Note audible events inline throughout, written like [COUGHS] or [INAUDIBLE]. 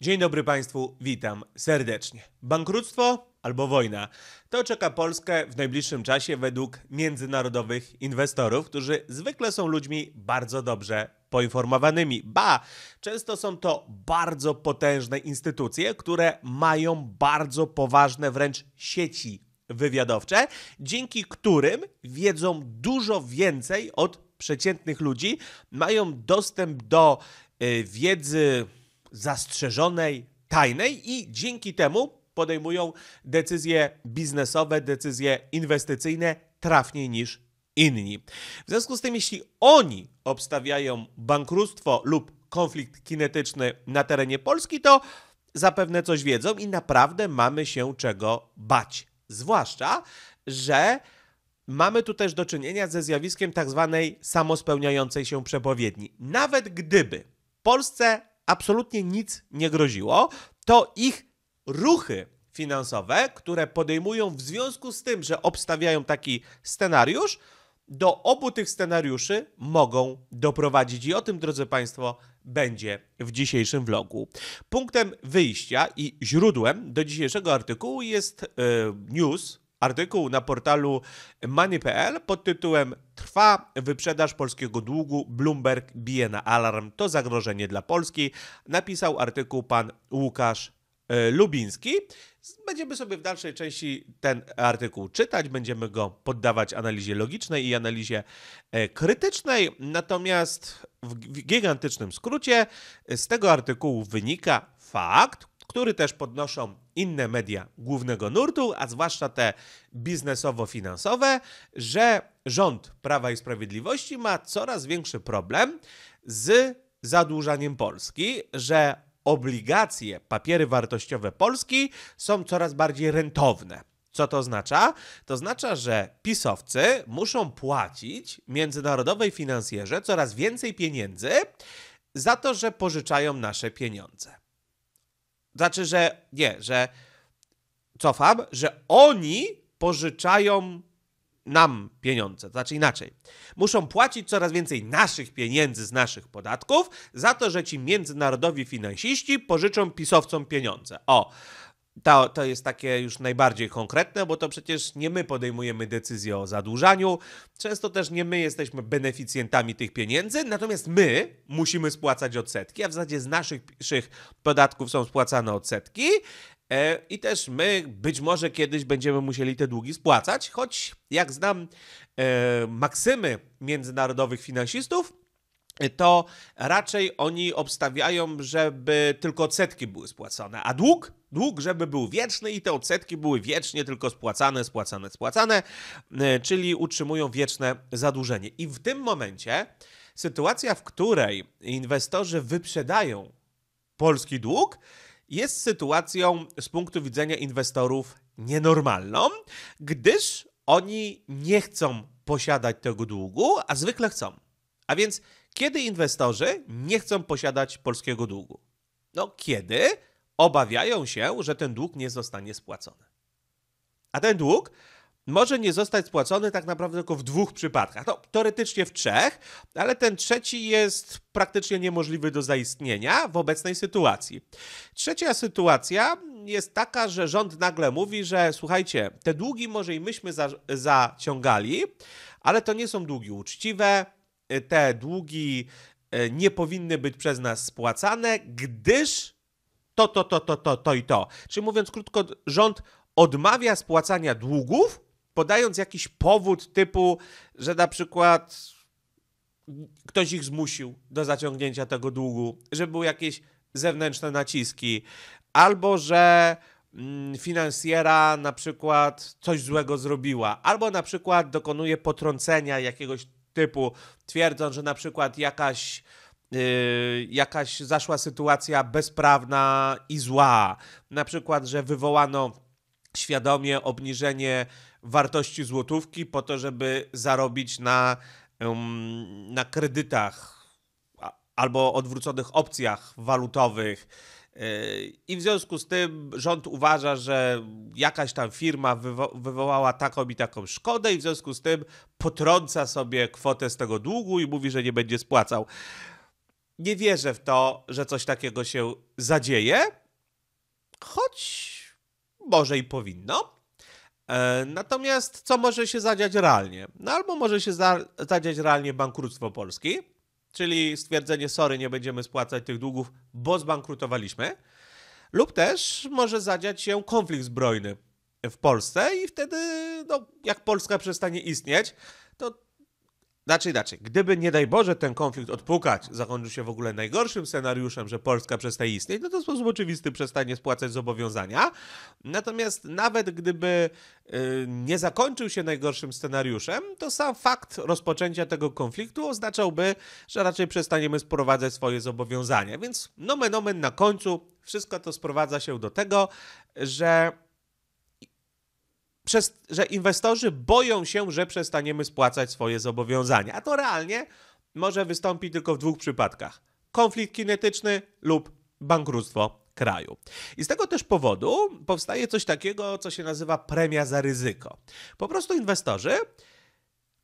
Dzień dobry Państwu, witam serdecznie. Bankructwo albo wojna. To czeka Polskę w najbliższym czasie według międzynarodowych inwestorów, którzy zwykle są ludźmi bardzo dobrze poinformowanymi. Ba, często są to bardzo potężne instytucje, które mają bardzo poważne wręcz sieci wywiadowcze, dzięki którym wiedzą dużo więcej od przeciętnych ludzi, mają dostęp do y, wiedzy zastrzeżonej, tajnej i dzięki temu podejmują decyzje biznesowe, decyzje inwestycyjne trafniej niż inni. W związku z tym, jeśli oni obstawiają bankructwo lub konflikt kinetyczny na terenie Polski, to zapewne coś wiedzą i naprawdę mamy się czego bać. Zwłaszcza, że mamy tu też do czynienia ze zjawiskiem tak zwanej samospełniającej się przepowiedni. Nawet gdyby Polsce absolutnie nic nie groziło, to ich ruchy finansowe, które podejmują w związku z tym, że obstawiają taki scenariusz, do obu tych scenariuszy mogą doprowadzić. I o tym, drodzy Państwo, będzie w dzisiejszym vlogu. Punktem wyjścia i źródłem do dzisiejszego artykułu jest yy, news, artykuł na portalu money.pl pod tytułem Trwa wyprzedaż polskiego długu, Bloomberg bije na alarm, to zagrożenie dla Polski. Napisał artykuł pan Łukasz Lubiński. Będziemy sobie w dalszej części ten artykuł czytać, będziemy go poddawać analizie logicznej i analizie e, krytycznej. Natomiast w gigantycznym skrócie z tego artykułu wynika fakt, który też podnoszą inne media głównego nurtu, a zwłaszcza te biznesowo-finansowe, że rząd Prawa i Sprawiedliwości ma coraz większy problem z zadłużaniem Polski, że obligacje, papiery wartościowe Polski są coraz bardziej rentowne. Co to oznacza? To oznacza, że pisowcy muszą płacić międzynarodowej finansjerze coraz więcej pieniędzy za to, że pożyczają nasze pieniądze. Znaczy, że nie, że cofam, że oni pożyczają nam pieniądze. Znaczy inaczej. Muszą płacić coraz więcej naszych pieniędzy z naszych podatków za to, że ci międzynarodowi finansiści pożyczą pisowcom pieniądze. O, to, to jest takie już najbardziej konkretne, bo to przecież nie my podejmujemy decyzję o zadłużaniu, często też nie my jesteśmy beneficjentami tych pieniędzy, natomiast my musimy spłacać odsetki, a w zasadzie z naszych podatków są spłacane odsetki. E, I też my być może kiedyś będziemy musieli te długi spłacać, choć jak znam e, maksymy międzynarodowych finansistów, to raczej oni obstawiają, żeby tylko odsetki były spłacone, a dług, dług, żeby był wieczny i te odsetki były wiecznie tylko spłacane, spłacane, spłacane, e, czyli utrzymują wieczne zadłużenie. I w tym momencie sytuacja, w której inwestorzy wyprzedają polski dług, jest sytuacją z punktu widzenia inwestorów nienormalną, gdyż oni nie chcą posiadać tego długu, a zwykle chcą. A więc kiedy inwestorzy nie chcą posiadać polskiego długu? No, kiedy obawiają się, że ten dług nie zostanie spłacony. A ten dług może nie zostać spłacony tak naprawdę tylko w dwóch przypadkach. No, teoretycznie w trzech, ale ten trzeci jest praktycznie niemożliwy do zaistnienia w obecnej sytuacji. Trzecia sytuacja jest taka, że rząd nagle mówi, że słuchajcie, te długi może i myśmy za, zaciągali, ale to nie są długi uczciwe, te długi e, nie powinny być przez nas spłacane, gdyż to, to, to, to, to, to i to. Czyli mówiąc krótko, rząd odmawia spłacania długów, podając jakiś powód typu, że na przykład ktoś ich zmusił do zaciągnięcia tego długu, że były jakieś zewnętrzne naciski, albo że mm, finansjera na przykład coś złego zrobiła, albo na przykład dokonuje potrącenia jakiegoś typu, twierdząc, że na przykład jakaś Yy, jakaś zaszła sytuacja bezprawna i zła. Na przykład, że wywołano świadomie obniżenie wartości złotówki po to, żeby zarobić na, na kredytach albo odwróconych opcjach walutowych. I w związku z tym rząd uważa, że jakaś tam firma wywo wywołała taką i taką szkodę, i w związku z tym potrąca sobie kwotę z tego długu i mówi, że nie będzie spłacał. nie wierzę w to, że coś takiego się zadzieje, choć może i powinno. E, natomiast co może się zadziać realnie? No albo może się za, zadziać realnie bankructwo Polski, czyli stwierdzenie, sorry, nie będziemy spłacać tych długów, bo zbankrutowaliśmy, lub też może zadziać się konflikt zbrojny w Polsce i wtedy, no, jak Polska przestanie istnieć, to znaczy inaczej, gdyby nie daj Boże ten konflikt odpukać, zakończył się w ogóle najgorszym scenariuszem, że Polska przestaje istnieć, no to w sposób oczywisty przestanie spłacać zobowiązania. Natomiast nawet gdyby yy, nie zakończył się najgorszym scenariuszem, to sam fakt rozpoczęcia tego konfliktu oznaczałby, że raczej przestaniemy sprowadzać swoje zobowiązania. Więc nomen omen na końcu wszystko to sprowadza się do tego, że przez, że inwestorzy boją się, że przestaniemy spłacać swoje zobowiązania. A to realnie może wystąpić tylko w dwóch przypadkach: konflikt kinetyczny lub bankructwo kraju. I z tego też powodu powstaje coś takiego, co się nazywa premia za ryzyko. Po prostu inwestorzy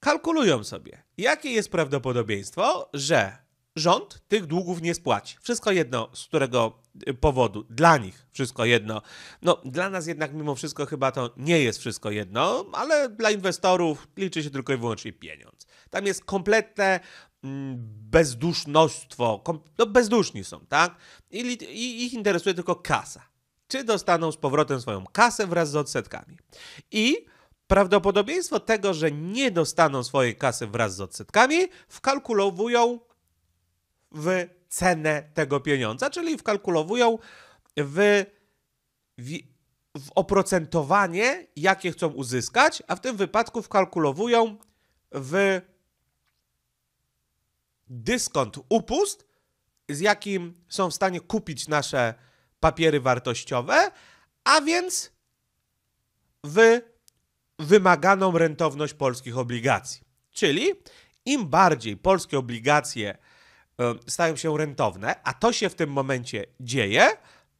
kalkulują sobie, jakie jest prawdopodobieństwo, że rząd tych długów nie spłaci. Wszystko jedno, z którego powodu. Dla nich wszystko jedno. No, dla nas jednak mimo wszystko chyba to nie jest wszystko jedno, ale dla inwestorów liczy się tylko i wyłącznie pieniądz. Tam jest kompletne mm, bezdusznościstwo. Kom, no, bezduszni są, tak? I, I ich interesuje tylko kasa. Czy dostaną z powrotem swoją kasę wraz z odsetkami. I prawdopodobieństwo tego, że nie dostaną swojej kasy wraz z odsetkami, wkalkulowują w cenę tego pieniądza, czyli wkalkulowują w, w, w oprocentowanie, jakie chcą uzyskać, a w tym wypadku wkalkulowują w dyskont, upust, z jakim są w stanie kupić nasze papiery wartościowe, a więc w wymaganą rentowność polskich obligacji. Czyli im bardziej polskie obligacje stają się rentowne, a to się w tym momencie dzieje,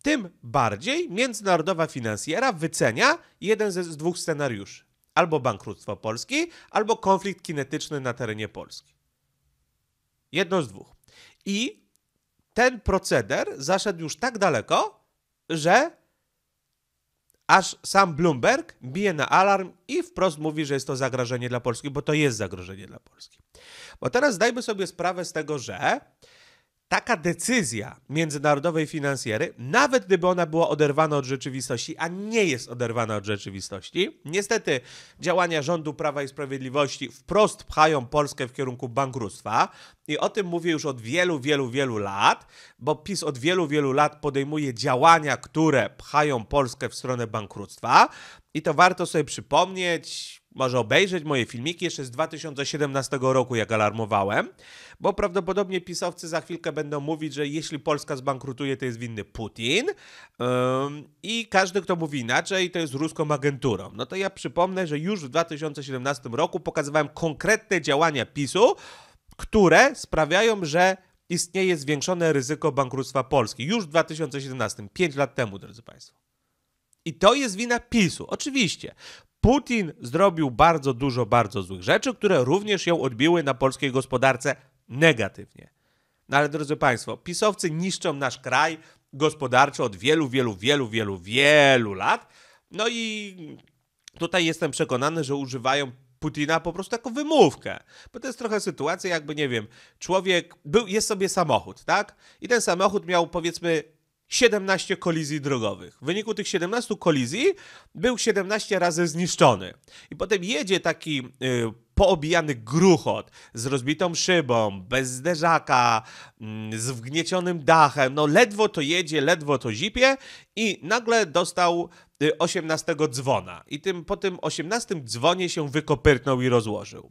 tym bardziej międzynarodowa finansjera wycenia jeden z dwóch scenariuszy. Albo bankructwo Polski, albo konflikt kinetyczny na terenie Polski. Jedno z dwóch. I ten proceder zaszedł już tak daleko, że aż sam Bloomberg bije na alarm i wprost mówi, że jest to zagrożenie dla Polski, bo to jest zagrożenie dla Polski. Bo teraz zdajmy sobie sprawę z tego, że taka decyzja międzynarodowej finansjery, nawet gdyby ona była oderwana od rzeczywistości, a nie jest oderwana od rzeczywistości, niestety działania rządu Prawa i Sprawiedliwości wprost pchają Polskę w kierunku bankructwa. I o tym mówię już od wielu, wielu, wielu lat, bo PiS od wielu, wielu lat podejmuje działania, które pchają Polskę w stronę bankructwa. I to warto sobie przypomnieć, może obejrzeć moje filmiki jeszcze z 2017 roku, jak alarmowałem, bo prawdopodobnie pisowcy za chwilkę będą mówić, że jeśli Polska zbankrutuje, to jest winny Putin um, i każdy, kto mówi inaczej, to jest ruską agenturą. No to ja przypomnę, że już w 2017 roku pokazywałem konkretne działania PiSu, które sprawiają, że istnieje zwiększone ryzyko bankructwa Polski. Już w 2017, 5 lat temu, drodzy Państwo. I to jest wina PiSu. Oczywiście. Putin zrobił bardzo dużo bardzo złych rzeczy, które również ją odbiły na polskiej gospodarce negatywnie. No ale drodzy Państwo, pisowcy niszczą nasz kraj gospodarczo od wielu, wielu, wielu, wielu, wielu lat. No i tutaj jestem przekonany, że używają Putina po prostu jako wymówkę. Bo to jest trochę sytuacja, jakby, nie wiem, człowiek, był, jest sobie samochód, tak? I ten samochód miał, powiedzmy, 17 kolizji drogowych. W wyniku tych 17 kolizji był 17 razy zniszczony. I potem jedzie taki y, poobijany gruchot z rozbitą szybą, bez zderzaka, y, z wgniecionym dachem. No ledwo to jedzie, ledwo to zipie i nagle dostał 18 y, dzwona. I tym, po tym 18 dzwonie się wykopyrtnął i rozłożył.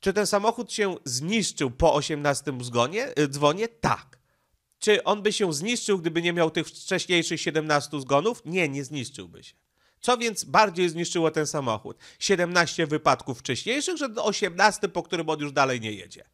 Czy ten samochód się zniszczył po 18 zgonie, y, dzwonie? Tak. Czy on by się zniszczył, gdyby nie miał tych wcześniejszych 17 zgonów? Nie, nie zniszczyłby się. Co więc bardziej zniszczyło ten samochód? 17 wypadków wcześniejszych, że 18, po którym on już dalej nie jedzie.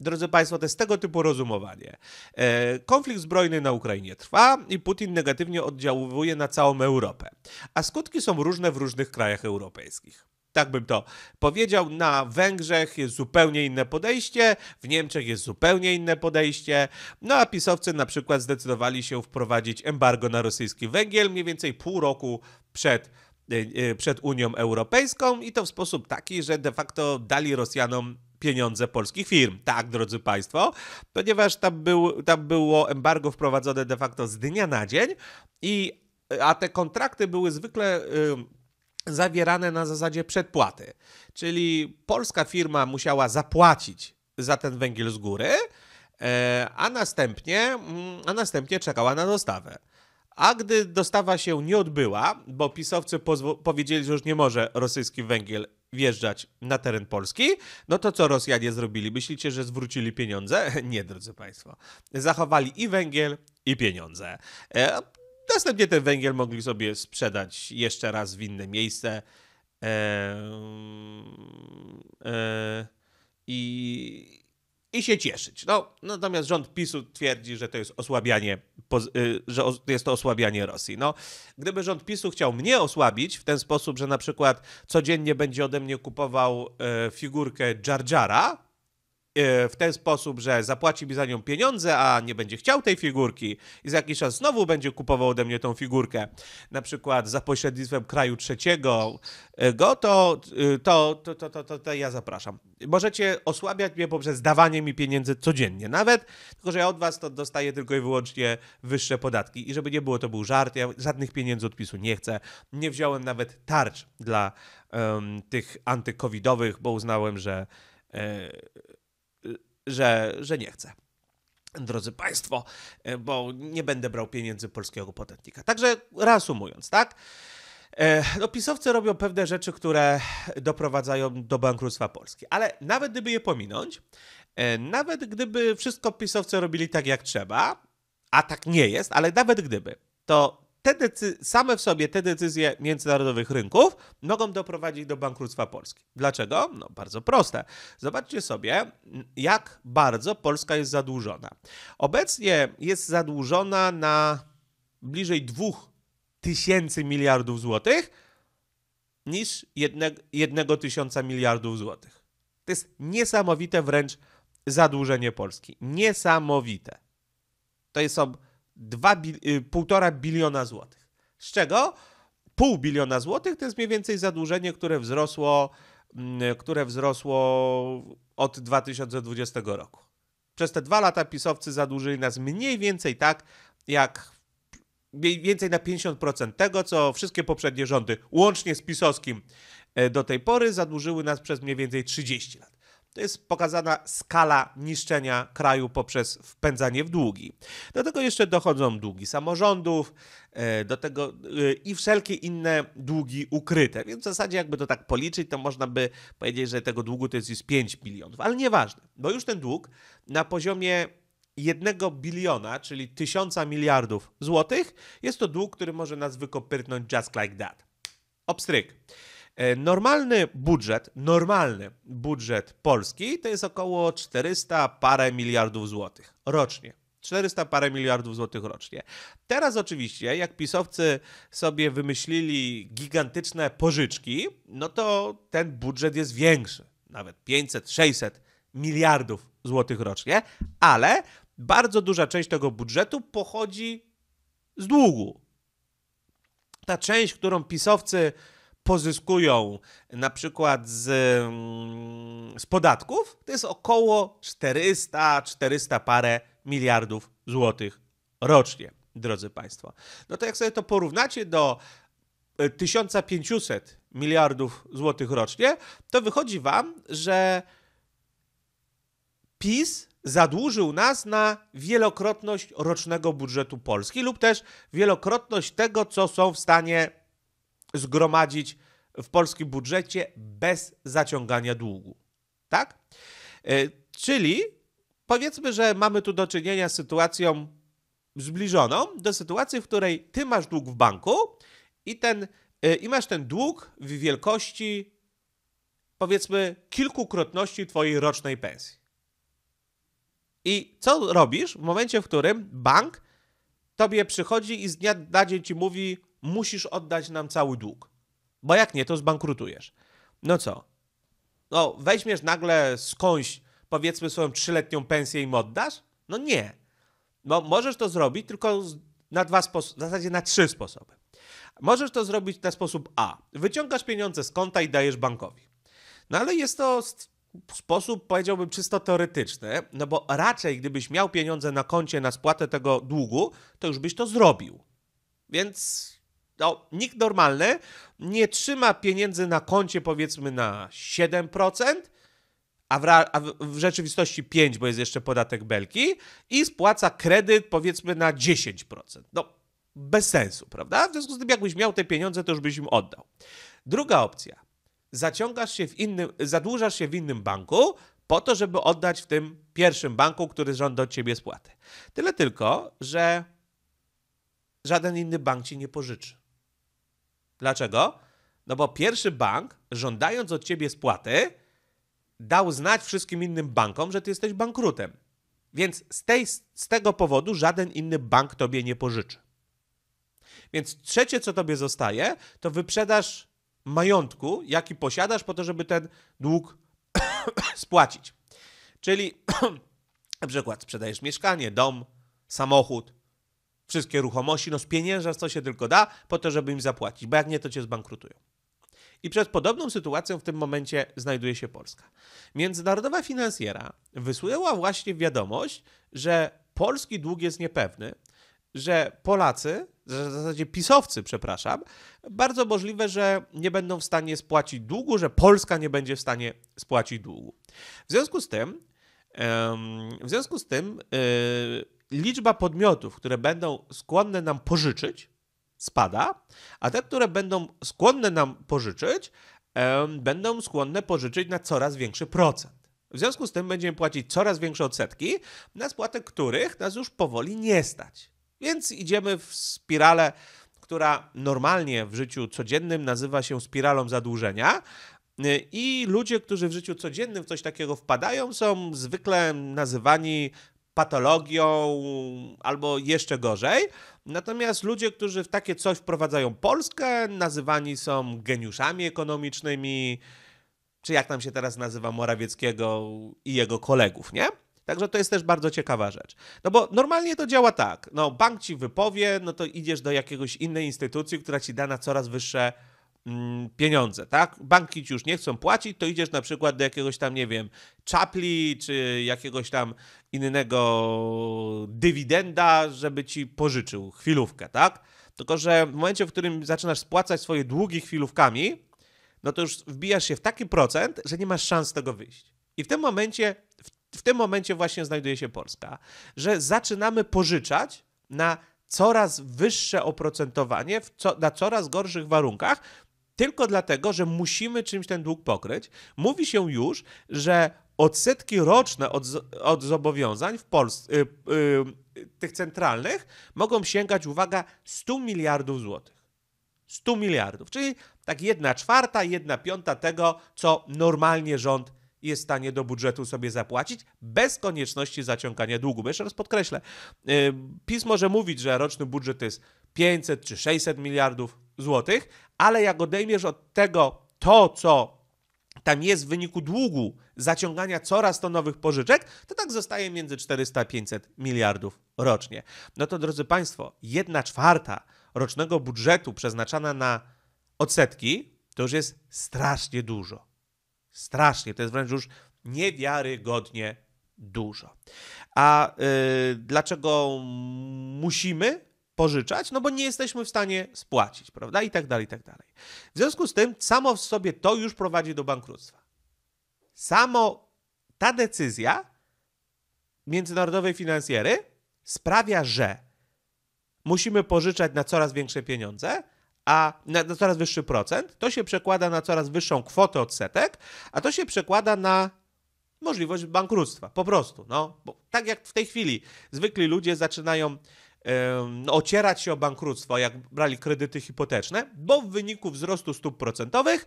Drodzy Państwo, to jest tego typu rozumowanie. E, konflikt zbrojny na Ukrainie trwa i Putin negatywnie oddziałuje na całą Europę. A skutki są różne w różnych krajach europejskich. Tak bym to powiedział. Na Węgrzech jest zupełnie inne podejście, w Niemczech jest zupełnie inne podejście. No a pisowcy na przykład zdecydowali się wprowadzić embargo na rosyjski węgiel mniej więcej pół roku przed, e, przed Unią Europejską i to w sposób taki, że de facto dali Rosjanom pieniądze polskich firm. Tak, drodzy Państwo, ponieważ tam, był, tam było embargo wprowadzone de facto z dnia na dzień, i, a te kontrakty były zwykle. Yy, zawierane na zasadzie przedpłaty. Czyli polska firma musiała zapłacić za ten węgiel z góry, e, a następnie, mm, a następnie czekała na dostawę. A gdy dostawa się nie odbyła, bo pisowcy powiedzieli, że już nie może rosyjski węgiel wjeżdżać na teren Polski, no to co Rosjanie zrobili? Myślicie, że zwrócili pieniądze? [LAUGHS] Nie, drodzy Państwo. Zachowali i węgiel, i pieniądze. Następnie ten węgiel mogli sobie sprzedać jeszcze raz w inne miejsce. E, e, I i się cieszyć. No, natomiast rząd PiSu twierdzi, że to jest osłabianie, y, że jest to osłabianie Rosji. No, gdyby rząd PiSu chciał mnie osłabić w ten sposób, że na przykład codziennie będzie ode mnie kupował e, figurkę Jar Jara, w ten sposób, że zapłaci mi za nią pieniądze, a nie będzie chciał tej figurki i za jakiś czas znowu będzie kupował ode mnie tą figurkę, na przykład za pośrednictwem kraju trzeciego, e, go, to, e, to, to, to, to, to, to ja zapraszam. Możecie osłabiać mnie poprzez dawanie mi pieniędzy codziennie, nawet, tylko że ja od was to dostaję tylko i wyłącznie wyższe podatki. I żeby nie było, to był żart, ja żadnych pieniędzy odpisu nie chcę, nie wziąłem nawet tarcz dla um, tych antykowidowych, bo uznałem, że że, że nie chcę. Drodzy Państwo, e, bo nie będę brał pieniędzy polskiego podatnika. Także reasumując, tak? E, no, pisowcy robią pewne rzeczy, które doprowadzają do bankructwa Polski. Ale nawet gdyby je pominąć, e, nawet gdyby wszystko pisowcy robili tak jak trzeba, a tak nie jest, ale nawet gdyby, to te decy- same w sobie te decyzje międzynarodowych rynków mogą doprowadzić do bankructwa Polski. Dlaczego? No bardzo proste. Zobaczcie sobie, jak bardzo Polska jest zadłużona. Obecnie jest zadłużona na bliżej 2 tysięcy miliardów złotych niż jednego tysiąca miliardów złotych. To jest niesamowite wręcz zadłużenie Polski. Niesamowite. To są 1,5 y, biliona złotych. Z czego pół biliona złotych to jest mniej więcej zadłużenie, które wzrosło, mm, które wzrosło od 2020 roku. Przez te dwa lata pisowcy zadłużyli nas mniej więcej tak, jak mniej więcej na 50% tego, co wszystkie poprzednie rządy, łącznie z pisowskim e, do tej pory, zadłużyły nas przez mniej więcej 30 lat. To jest pokazana skala niszczenia kraju poprzez wpędzanie w długi. Do tego jeszcze dochodzą długi samorządów, e, do tego e, i wszelkie inne długi ukryte. Więc w zasadzie, jakby to tak policzyć, to można by powiedzieć, że tego długu to jest już 5 bilionów, ale nieważne, bo już ten dług na poziomie jednego biliona, czyli tysiąca miliardów złotych, jest to dług, który może nas wykopyrnąć just like that. Obstryk. E, normalny budżet, normalny budżet Polski to jest około 400 parę miliardów złotych rocznie. 400 parę miliardów złotych rocznie. Teraz oczywiście, jak pisowcy sobie wymyślili gigantyczne pożyczki, no to ten budżet jest większy. Nawet 500, 600 miliardów złotych rocznie, ale bardzo duża część tego budżetu pochodzi z długu. Ta część, którą pisowcy pozyskują na przykład z, mm, z podatków, to jest około 400, 400 parę miliardów złotych rocznie, drodzy Państwo. No to jak sobie to porównacie do 1500 e, miliardów złotych rocznie, to wychodzi Wam, że PiS zadłużył nas na wielokrotność rocznego budżetu Polski lub też wielokrotność tego, co są w stanie zgromadzić w polskim budżecie bez zaciągania długu. Tak? E, czyli powiedzmy, że mamy tu do czynienia z sytuacją zbliżoną do sytuacji, w której ty masz dług w banku i, ten, e, i masz ten dług w wielkości powiedzmy kilkukrotności twojej rocznej pensji. I co robisz w momencie, w którym bank tobie przychodzi i z dnia na dzień ci mówi: musisz oddać nam cały dług, bo jak nie, to zbankrutujesz. no co? No, weźmiesz nagle skądś, powiedzmy, swoją trzyletnią pensję i oddasz? No nie. No, możesz to zrobić tylko na dwa sposoby, w zasadzie na trzy sposoby. Możesz to zrobić na sposób A. Wyciągasz pieniądze z konta i dajesz bankowi. No ale jest to sposób, powiedziałbym, czysto teoretyczny, no bo raczej gdybyś miał pieniądze na koncie na spłatę tego długu, to już byś to zrobił. Więc no, nikt normalny nie trzyma pieniędzy na koncie powiedzmy na 7%, a w, a w, rzeczywistości 5, bo jest jeszcze podatek belki i spłaca kredyt powiedzmy na 10%. No, bez sensu, prawda? W związku z tym, jakbyś miał te pieniądze, to już byś im oddał. Druga opcja. Zaciągasz się w innym, zadłużasz się w innym banku po to, żeby oddać w tym pierwszym banku, który żąda od ciebie spłaty. Tyle tylko, że żaden inny bank ci nie pożyczy. Dlaczego? No bo pierwszy bank, żądając od ciebie spłaty, dał znać wszystkim innym bankom, że ty jesteś bankrutem. Więc z, tej, z tego powodu żaden inny bank tobie nie pożyczy. Więc trzecie, co tobie zostaje, to wyprzedaż majątku, jaki posiadasz, po to, żeby ten dług [COUGHS] spłacić. Czyli [COUGHS] na przykład sprzedajesz mieszkanie, dom, samochód, wszystkie ruchomości, no spieniężasz co się tylko da, po to, żeby im zapłacić, bo jak nie, to cię zbankrutują. I przed podobną sytuacją w tym momencie znajduje się Polska. Międzynarodowa finansjera wysłała właśnie wiadomość, że polski dług jest niepewny, że Polacy, w zasadzie pisowcy, przepraszam, bardzo możliwe, że nie będą w stanie spłacić długu, że Polska nie będzie w stanie spłacić długu. W związku z tym, w związku z tym, yy, liczba podmiotów, które będą skłonne nam pożyczyć, spada, a te, które będą skłonne nam pożyczyć, będą skłonne pożyczyć na coraz większy procent. W związku z tym będziemy płacić coraz większe odsetki, na spłatę których nas już powoli nie stać. Więc idziemy w spiralę, która normalnie w życiu codziennym nazywa się spiralą zadłużenia. I ludzie, którzy w życiu codziennym w coś takiego wpadają, są zwykle nazywani patologią albo jeszcze gorzej. Natomiast ludzie, którzy w takie coś wprowadzają Polskę, nazywani są geniuszami ekonomicznymi, czy jak tam się teraz nazywa Morawieckiego i jego kolegów, nie? Także to jest też bardzo ciekawa rzecz. No bo normalnie to działa tak. No, bank ci wypowie, no to idziesz do jakiegoś innej instytucji, która ci da na coraz wyższe pieniądze, tak? Banki ci już nie chcą płacić, to idziesz na przykład do jakiegoś tam, nie wiem, czapli, czy jakiegoś tam innego dywidenda, żeby ci pożyczył chwilówkę, tak? Tylko, że w momencie, w którym zaczynasz spłacać swoje długi chwilówkami, no to już wbijasz się w taki procent, że nie masz szans z tego wyjść. I w tym momencie, w, w tym momencie właśnie znajduje się Polska, że zaczynamy pożyczać na coraz wyższe oprocentowanie, co, na coraz gorszych warunkach, tylko dlatego, że musimy czymś ten dług pokryć. Mówi się już, że odsetki roczne od, od zobowiązań w Polsce, yy, yy, tych centralnych, mogą sięgać, uwaga, 100 miliardów złotych. 100 miliardów, czyli tak jedna czwarta, jedna piąta tego, co normalnie rząd jest w stanie do budżetu sobie zapłacić bez konieczności zaciągania długu. Jeszcze raz podkreślę, yy, PiS może mówić, że roczny budżet to jest 500 czy 600 miliardów złotych, ale jak odejmiesz od tego to, co tam jest w wyniku długu zaciągania coraz to nowych pożyczek, to tak zostaje między 400 a 500 miliardów rocznie. No to drodzy Państwo, jedna czwarta rocznego budżetu przeznaczana na odsetki to już jest strasznie dużo. Strasznie, to jest wręcz już niewiarygodnie dużo. A yy, dlaczego musimy pożyczać? No bo nie jesteśmy w stanie spłacić, prawda? I tak dalej, i tak dalej. W związku z tym, samo w sobie to już prowadzi do bankructwa. Samo ta decyzja międzynarodowej finansjery sprawia, że musimy pożyczać na coraz większe pieniądze, a na, na, coraz wyższy procent, to się przekłada na coraz wyższą kwotę odsetek, a to się przekłada na możliwość bankructwa. Po prostu. No, bo tak jak w tej chwili zwykli ludzie zaczynają ocierać się o bankructwo, jak brali kredyty hipoteczne, bo w wyniku wzrostu stóp procentowych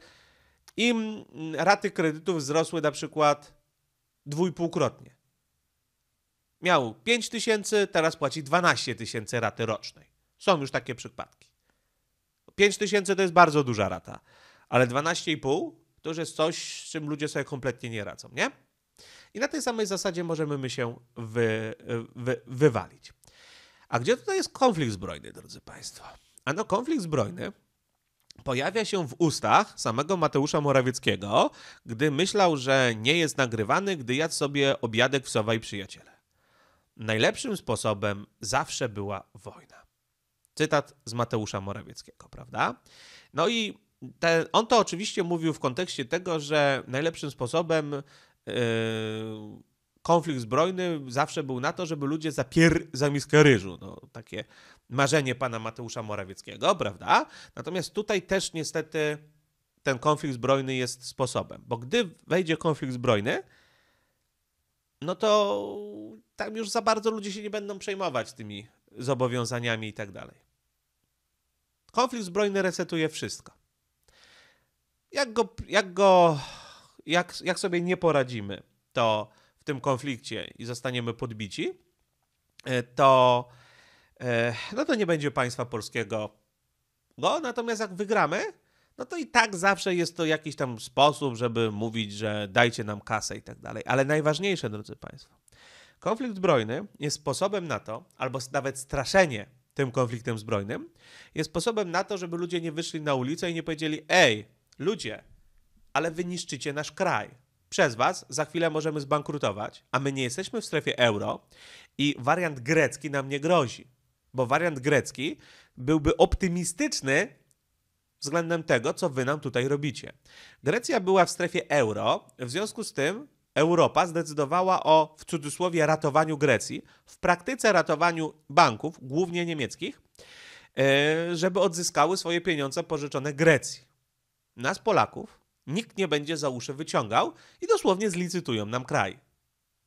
im raty kredytów wzrosły na przykład dwójpółkrotnie. Miał 5 tysięcy, teraz płaci 12 tysięcy raty rocznej. Są już takie przypadki. 5 tysięcy to jest bardzo duża rata, ale 12,5 To już jest coś, z czym ludzie sobie kompletnie nie radzą, nie? I na tej samej zasadzie możemy my się wy, wy, wywalić. A gdzie tutaj jest konflikt zbrojny, drodzy Państwo? Ano, konflikt zbrojny pojawia się w ustach samego Mateusza Morawieckiego, gdy myślał, że nie jest nagrywany, gdy jadł sobie obiadek w Sowa i Przyjaciele. Najlepszym sposobem zawsze była wojna. Cytat z Mateusza Morawieckiego, prawda? No i ten, on to oczywiście mówił w kontekście tego, że najlepszym sposobem yy, konflikt zbrojny zawsze był na to, żeby ludzie zapier za miskę ryżu. No, takie marzenie pana Mateusza Morawieckiego, prawda? Natomiast tutaj też niestety ten konflikt zbrojny jest sposobem, bo gdy wejdzie konflikt zbrojny, no to tam już za bardzo ludzie się nie będą przejmować tymi zobowiązaniami i tak dalej. Konflikt zbrojny resetuje wszystko. Jak go, jak go, jak, jak sobie nie poradzimy, to w tym konflikcie i zostaniemy podbici, e, to, e, no to nie będzie państwa polskiego. No, natomiast jak wygramy, no to i tak zawsze jest to jakiś tam sposób, żeby mówić, że dajcie nam kasę i tak dalej. Ale najważniejsze, drodzy Państwo, konflikt zbrojny jest sposobem na to, albo nawet straszenie tym konfliktem zbrojnym, jest sposobem na to, żeby ludzie nie wyszli na ulicę i nie powiedzieli: Ej, ludzie, ale wy niszczycie nasz kraj przez was za chwilę możemy zbankrutować, a my nie jesteśmy w strefie euro i wariant grecki nam nie grozi, bo wariant grecki byłby optymistyczny względem tego, co wy nam tutaj robicie. Grecja była w strefie euro, w związku z tym Europa zdecydowała o, w cudzysłowie, ratowaniu Grecji, w praktyce ratowaniu banków, głównie niemieckich, e, żeby odzyskały swoje pieniądze pożyczone Grecji. Nas, Polaków, nikt nie będzie za uszy wyciągał i dosłownie zlicytują nam kraj.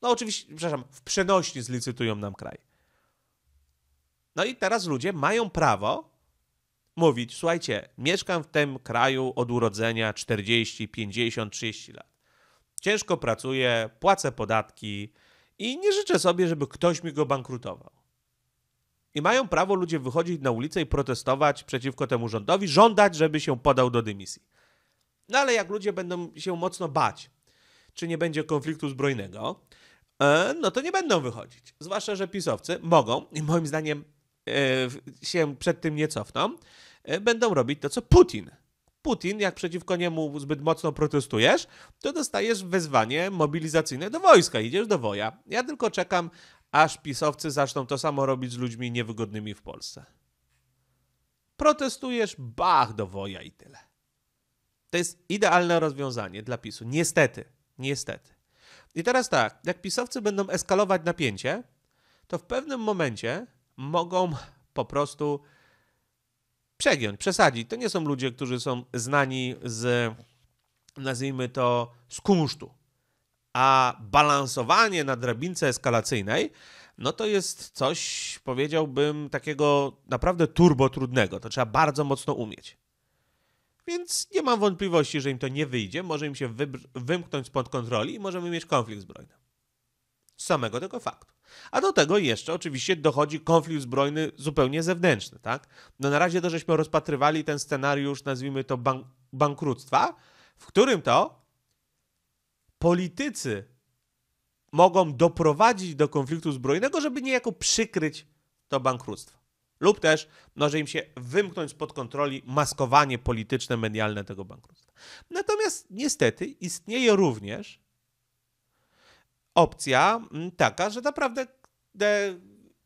No oczywiście, przepraszam, w przenośni zlicytują nam kraj. No i teraz ludzie mają prawo mówić, słuchajcie, mieszkam w tym kraju od urodzenia 40, 50, 30 lat. Ciężko pracuję, płacę podatki i nie życzę sobie, żeby ktoś mi go bankrutował. I mają prawo ludzie wychodzić na ulicę i protestować przeciwko temu rządowi, żądać, żeby się podał do dymisji. No ale jak ludzie będą się mocno bać, czy nie będzie konfliktu zbrojnego, e, no to nie będą wychodzić. Zwłaszcza, że pisowcy mogą, i moim zdaniem e, się przed tym nie cofną, e, będą robić to, co Putin. Putin, jak przeciwko niemu zbyt mocno protestujesz, to dostajesz wezwanie mobilizacyjne do wojska, idziesz do woja. Ja tylko czekam, aż pisowcy zaczną to samo robić z ludźmi niewygodnymi w Polsce. Protestujesz, bach, do woja i tyle. To jest idealne rozwiązanie dla PiSu. Niestety, niestety. I teraz tak, jak pisowcy będą eskalować napięcie, to w pewnym momencie mogą po prostu przegiąć, przesadzić. To nie są ludzie, którzy są znani z, nazwijmy to, z kunsztu. A balansowanie na drabince eskalacyjnej, no to jest coś, powiedziałbym, takiego naprawdę turbo trudnego. To trzeba bardzo mocno umieć. Więc nie mam wątpliwości, że im to nie wyjdzie, może im się wymknąć spod kontroli i możemy mieć konflikt zbrojny. Z samego tego faktu. A do tego jeszcze oczywiście dochodzi konflikt zbrojny zupełnie zewnętrzny, tak? No na razie to żeśmy rozpatrywali ten scenariusz, nazwijmy to bank bankructwa, w którym to politycy mogą doprowadzić do konfliktu zbrojnego, żeby niejako przykryć to bankructwo. Lub też może im się wymknąć spod kontroli maskowanie polityczne, medialne tego bankructwa. Natomiast niestety istnieje również opcja mm, taka, że naprawdę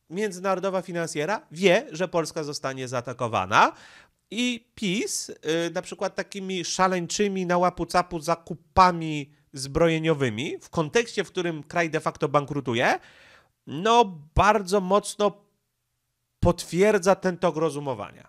międzynarodowa finansjera wie, że Polska zostanie zaatakowana i PiS y, na przykład takimi szaleńczymi na łapu capu zakupami zbrojeniowymi w kontekście, w którym kraj de facto bankrutuje, no bardzo mocno potwierdza ten tok rozumowania.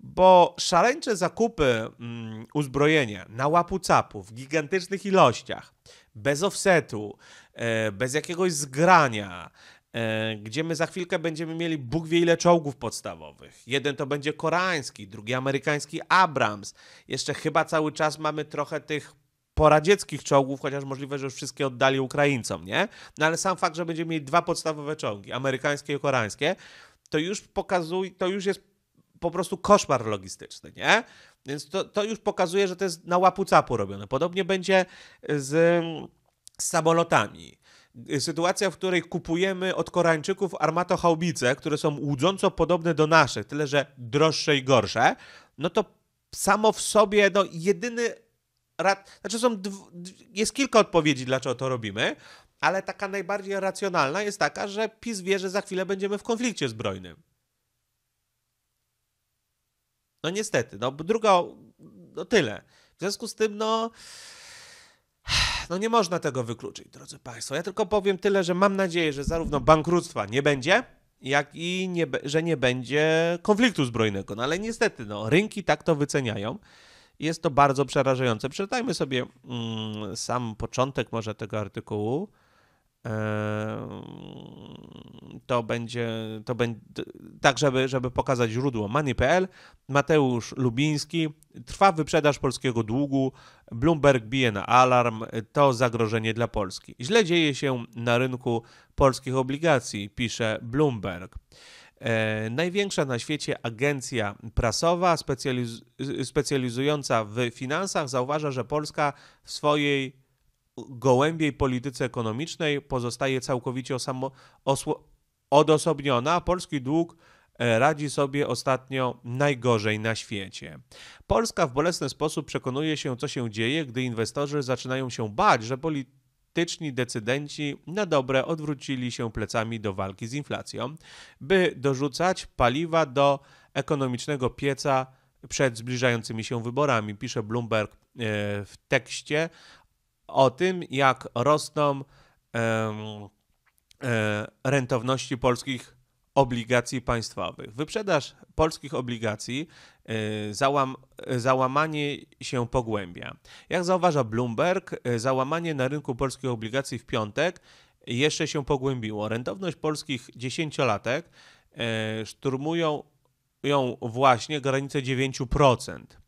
Bo szaleńcze zakupy mm, uzbrojenia na łapu capu w gigantycznych ilościach, bez offsetu, e, bez jakiegoś zgrania, e, gdzie my za chwilkę będziemy mieli Bóg wie ile czołgów podstawowych. Jeden to będzie koreański, drugi amerykański Abrams. Jeszcze chyba cały czas mamy trochę tych poradzieckich czołgów, chociaż możliwe, że już wszystkie oddali Ukraińcom, nie? No ale sam fakt, że będziemy mieli dwa podstawowe czołgi, amerykańskie i koreańskie, to już pokazuje, to już jest po prostu koszmar logistyczny, nie? Więc to, to już pokazuje, że to jest na łapu capu robione. Podobnie będzie z, z samolotami. Sytuacja, w której kupujemy od Koreańczyków armatochaubice, które są łudząco podobne do naszych, tyle że droższe i gorsze, no to samo w sobie, no jedyny rad, znaczy są, dw, jest kilka odpowiedzi, dlaczego to robimy, ale taka najbardziej racjonalna jest taka, że PiS wie, że za chwilę będziemy w konflikcie zbrojnym. No niestety, no druga, no tyle. W związku z tym, no, no nie można tego wykluczyć, drodzy Państwo. Ja tylko powiem tyle, że mam nadzieję, że zarówno bankructwa nie będzie, jak i nie, że nie będzie konfliktu zbrojnego. No ale niestety, no, rynki tak to wyceniają. Jest to bardzo przerażające. Przeczytajmy sobie mm, sam początek może tego artykułu to będzie, to będzie tak, żeby, żeby pokazać źródło Money.pl. Mateusz Lubiński. Trwa wyprzedaż polskiego długu. Bloomberg bije na alarm. To zagrożenie dla Polski. Źle dzieje się na rynku polskich obligacji, pisze Bloomberg. E, największa na świecie agencja prasowa specjaliz specjalizująca w finansach zauważa, że Polska w swojej gołębiej polityce ekonomicznej pozostaje całkowicie osamo, osło, odosobniona, a polski dług e, radzi sobie ostatnio najgorzej na świecie. Polska w bolesny sposób przekonuje się, co się dzieje, gdy inwestorzy zaczynają się bać, że polityczni decydenci na dobre odwrócili się plecami do walki z inflacją, by dorzucać paliwa do ekonomicznego pieca przed zbliżającymi się wyborami, pisze Bloomberg e, w tekście o tym, jak rosną e, rentowności polskich obligacji państwowych. Wyprzedaż polskich obligacji, e, załam, załamanie się pogłębia. Jak zauważa Bloomberg, e, załamanie na rynku polskich obligacji w piątek jeszcze się pogłębiło. Rentowność polskich dziesięciolatek szturmują ją właśnie granicę 9%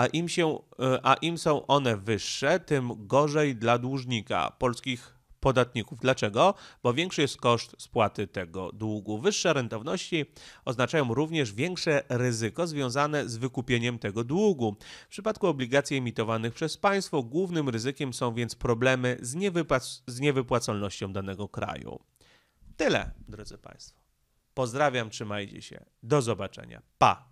a im, się, e, a im są one wyższe, tym gorzej dla dłużnika, polskich podatników. Dlaczego? Bo większy jest koszt spłaty tego długu. Wyższe rentowności oznaczają również większe ryzyko związane z wykupieniem tego długu. W przypadku obligacji emitowanych przez państwo głównym ryzykiem są więc problemy z, niewypłac z niewypłacalnością danego kraju. Tyle, drodzy Państwo. Pozdrawiam, trzymajcie się. Do zobaczenia. Pa!